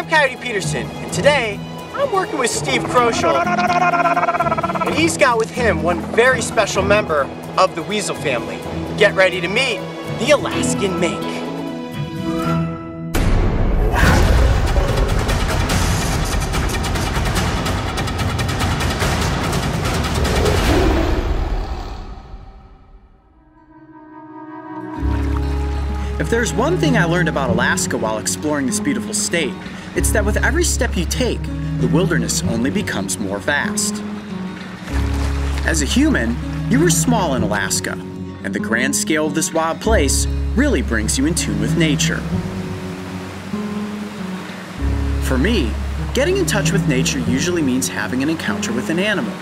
I'm Coyote Peterson, and today I'm working with Steve Kroschel. And he's got with him one very special member of the weasel family. Get ready to meet the Alaskan mink. If there's one thing I learned about Alaska while exploring this beautiful state, it's that with every step you take, the wilderness only becomes more vast. As a human, you are small in Alaska, and the grand scale of this wild place really brings you in tune with nature. For me, getting in touch with nature usually means having an encounter with an animal.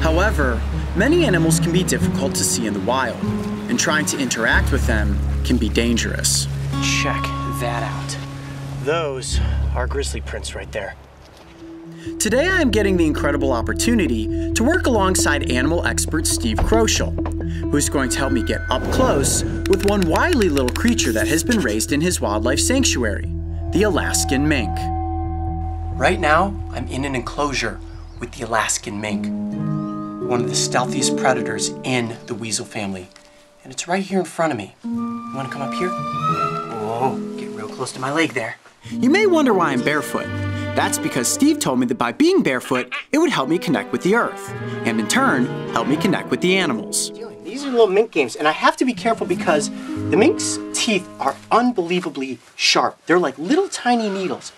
However, many animals can be difficult to see in the wild, and trying to interact with them can be dangerous. Check that out. Those are grizzly prints right there. Today I am getting the incredible opportunity to work alongside animal expert Steve Kroschel, who is going to help me get up close with one wily little creature that has been raised in his wildlife sanctuary, the Alaskan mink. Right now, I'm in an enclosure with the Alaskan mink, one of the stealthiest predators in the weasel family. And it's right here in front of me. You wanna come up here? Whoa, get real close to my leg there. You may wonder why I'm barefoot. That's because Steve told me that by being barefoot, it would help me connect with the earth, and in turn, help me connect with the animals. These are little mink games, and I have to be careful because the mink's teeth are unbelievably sharp. They're like little tiny needles.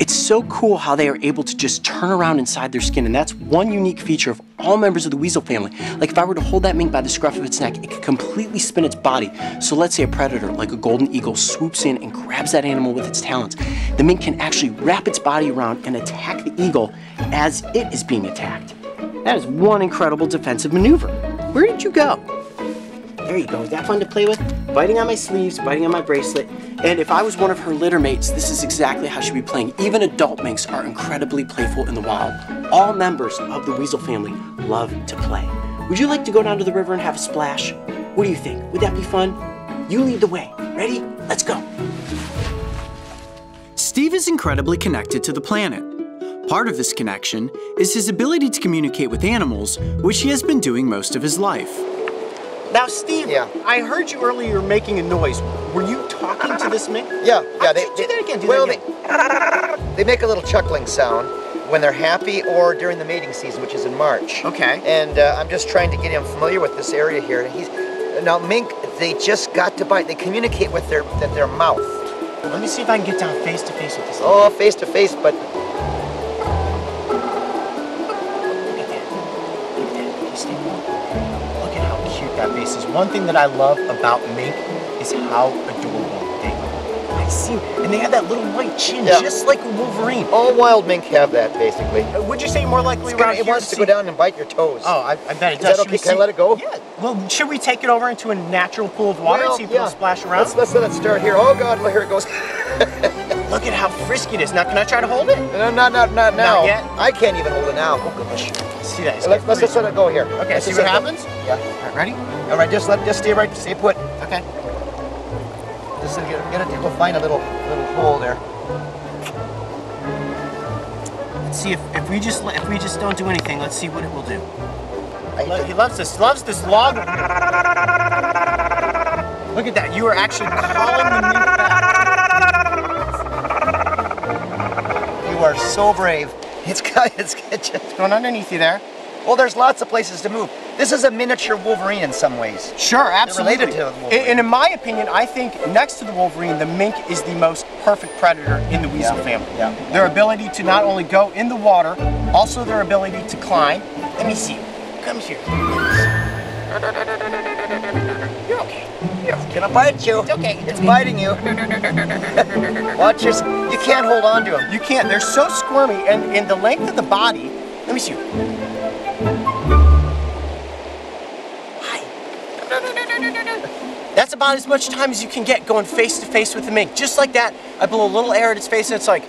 It's so cool how they are able to just turn around inside their skin, and that's one unique feature of all members of the weasel family. Like if I were to hold that mink by the scruff of its neck, it could completely spin its body. So let's say a predator, like a golden eagle, swoops in and grabs that animal with its talons. The mink can actually wrap its body around and attack the eagle as it is being attacked. That is one incredible defensive maneuver. Where did you go? There you go. Is that fun to play with? Biting on my sleeves, biting on my bracelet. And if I was one of her litter mates, this is exactly how she'd be playing. Even adult minks are incredibly playful in the wild. All members of the weasel family love to play. Would you like to go down to the river and have a splash? What do you think? Would that be fun? You lead the way. Ready? Let's go. Steve is incredibly connected to the planet. Part of this connection is his ability to communicate with animals, which he has been doing most of his life. Now, Steve, Yeah. I heard you earlier making a noise. Were you talking to this mink? Yeah, yeah. Do- do that again, do that well, again. They, they make a little chuckling sound when they're happy or during the mating season, which is in March. Okay. And uh, I'm just trying to get him familiar with this area here. He's now mink. They just got to bite. They communicate with their their mouth. Let me see if I can get down face to face with this. Oh, face to face, but Look at that. Look at that. That face is. One thing that I love about mink is how adorable they are. I see, and they have that little white chin, Yeah. just like a Wolverine. all wild mink have that basically. Uh, Would you say more likely gonna, it wants to see- go down and bite your toes. Oh, I, I bet it Is does. that we okay? Can I let it go? Yeah. Well, should we take it over into a natural pool of water and Well, see if yeah. it'll splash around? Let's, let's let it start here. Oh God, well, here it goes. Look at how frisky it is. Now, can I try to hold it? no, not, not, not now. Not yet? I can't even hold it now. Oh gosh. See that? Let's, let's just let it go here. Okay, Let's see what happens? go. Yeah. All right, ready? All right, just let, just stay right, stay put. Okay. Just get, get it to go find a little, little hole there. Let's see if, if we just if we just don't do anything. Let's see what it will do. He loves this. Loves this log. Look at that. You are actually calling the so brave. It's got, it's, it's just, Going underneath you there. well, there's lots of places to move. This is a miniature Wolverine in some ways. Sure, absolutely. related to the Wolverine. And, in my opinion, I think next to the Wolverine, the mink is the most perfect predator in the weasel Yeah, family. yeah. Their ability to not only go in the water, also their ability to climb. Let me see. Come here. It's gonna bite you. It's okay. It's biting you. Watch your, you can't hold on to them. You can't. They're so squirmy, and, and the length of the body. Let me see. Hi. That's about as much time as you can get going face to face with the mink. Just like that, I blow a little air at its face, and it's like,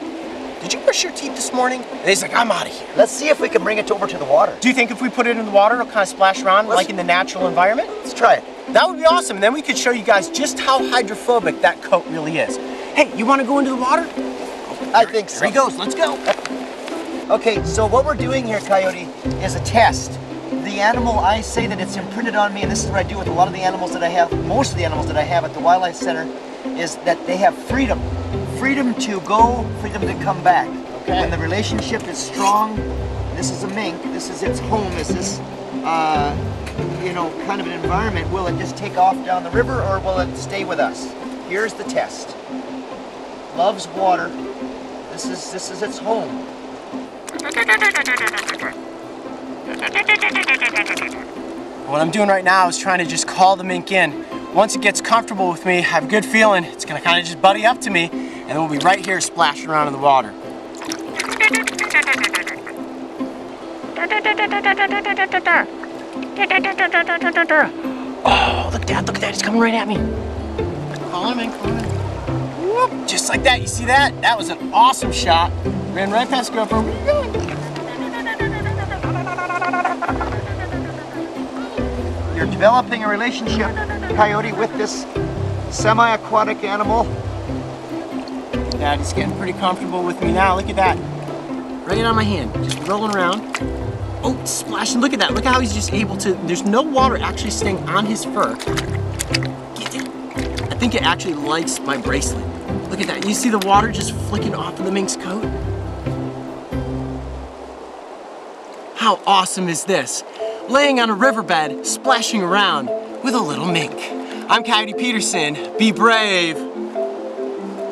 "Did you brush your teeth this morning?" And he's like, "I'm out of here." Let's see if we can bring it over to the water. Do you think if we put it in the water, it'll kind of splash around Let's- like in the natural environment? Let's try it. That would be awesome. Then we could show you guys just how hydrophobic that coat really is. Hey, you want to go into the water? I think so. There he goes. Let's go. Okay, so what we're doing here, Coyote, is a test. The animal, I say that it's imprinted on me, and this is what I do with a lot of the animals that I have, most of the animals that I have at the Wildlife Center, is that they have freedom. Freedom to go, freedom to come back. Okay. When the relationship is strong, this is a mink, this is its home, is this, uh, you know, kind of an environment, will it just take off down the river or will it stay with us? Here's the test. Loves water. This is, this is its home. What I'm doing right now is trying to just call the mink in. Once it gets comfortable with me, I have a good feeling, it's gonna kind of just buddy up to me, and then we'll be right here splashing around in the water. Oh, look at that, look at that, he's coming right at me. Him in. Whoop, Just like that, you see that? That was an awesome shot. Ran right past GoPro. You going? You're developing a relationship, Coyote, with this semi-aquatic animal. Dad, he's getting pretty comfortable with me now. Look at that. Right on my hand, just rolling around. Oh, splashing. Look at that. Look how he's just able to, there's no water actually staying on his fur. I think it actually likes my bracelet. Look at that. You see the water just flicking off of the mink's coat? How awesome is this? Laying on a riverbed, splashing around with a little mink. I'm Coyote Peterson. Be brave.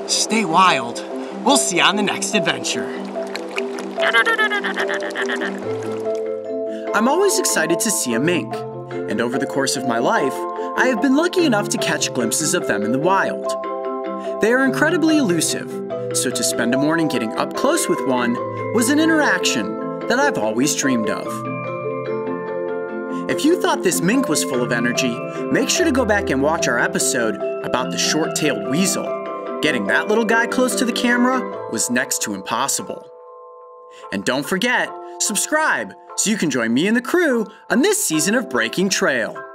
Stay wild. We'll see you on the next adventure. I'm always excited to see a mink, and over the course of my life, I have been lucky enough to catch glimpses of them in the wild. They are incredibly elusive, so to spend a morning getting up close with one was an interaction that I've always dreamed of. If you thought this mink was full of energy, make sure to go back and watch our episode about the short tailed weasel. Getting that little guy close to the camera was next to impossible. And don't forget, subscribe so you can join me and the crew on this season of Breaking Trail.